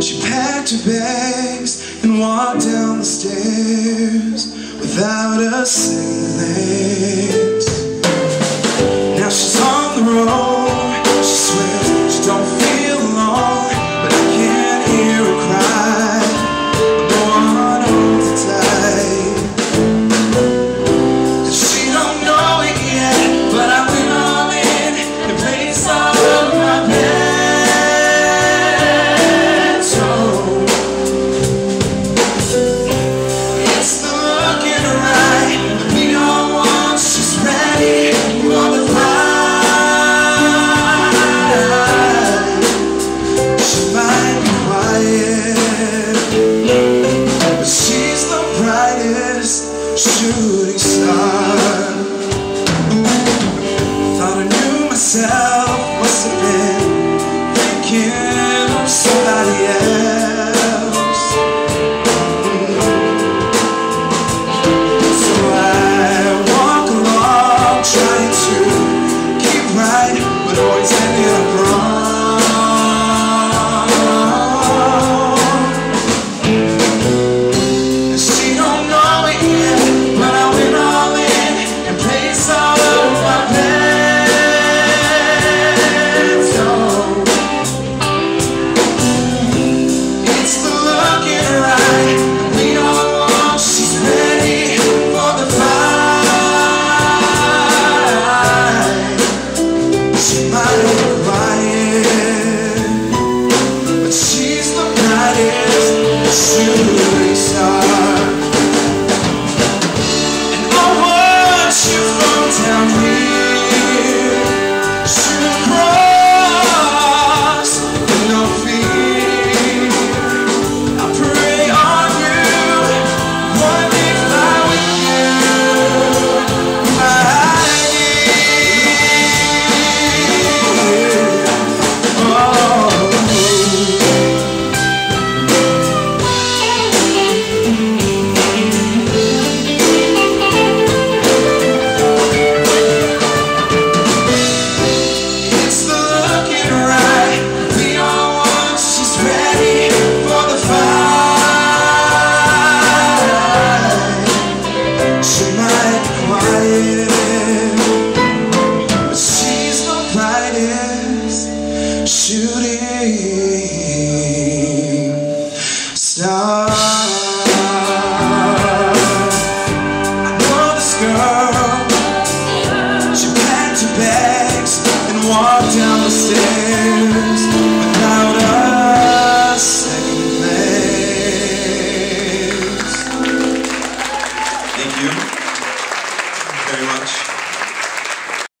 She packed her bags and walked down the stairs Without a single you, somebody else. So I walk along, trying to keep right, but always ending up wrong. soon. shooting star.